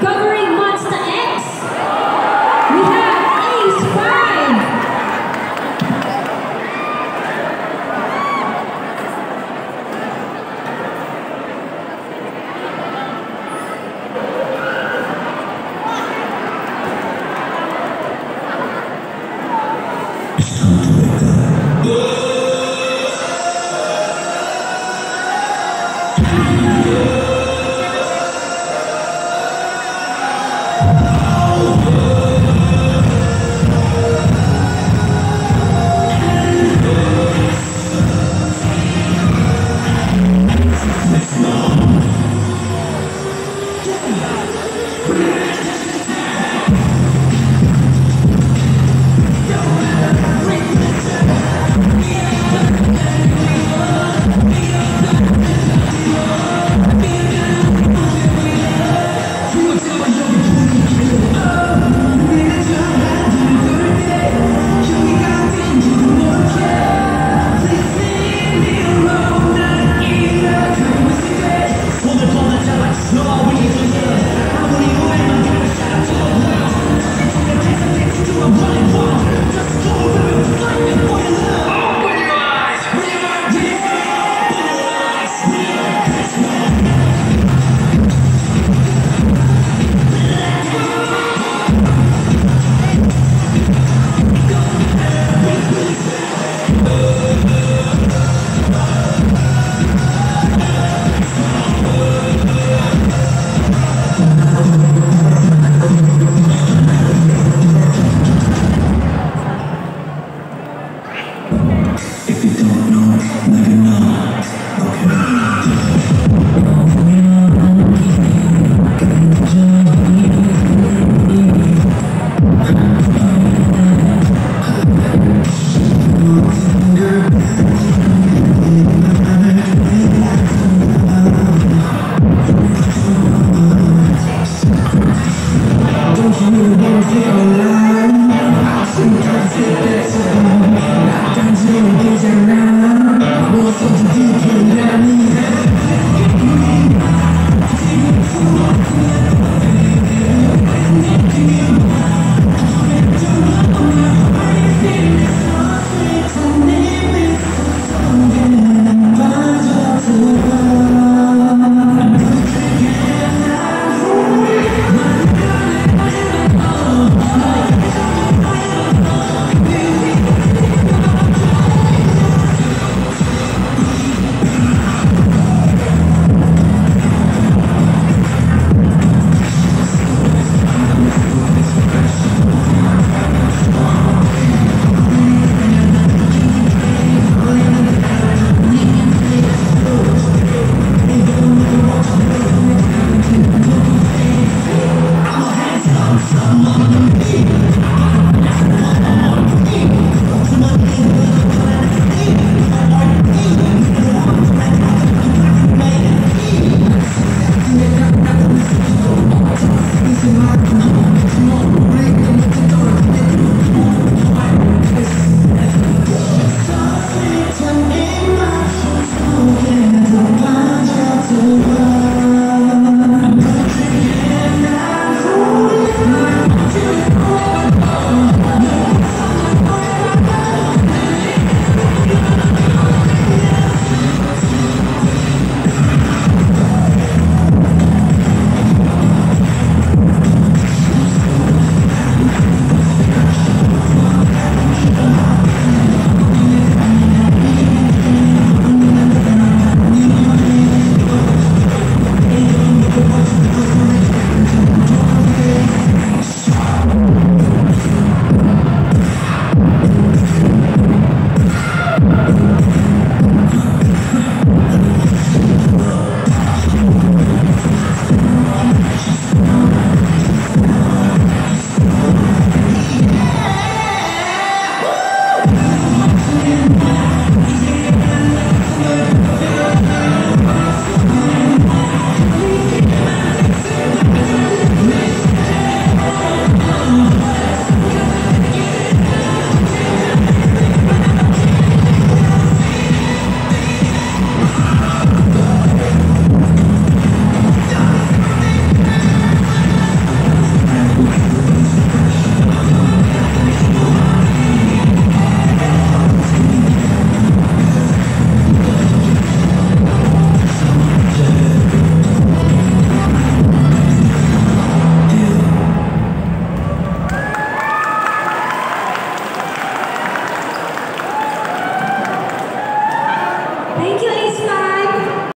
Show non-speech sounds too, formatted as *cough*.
covering Monster X. We have Ace 5. It's time to wake up. Yeah. *laughs* is around.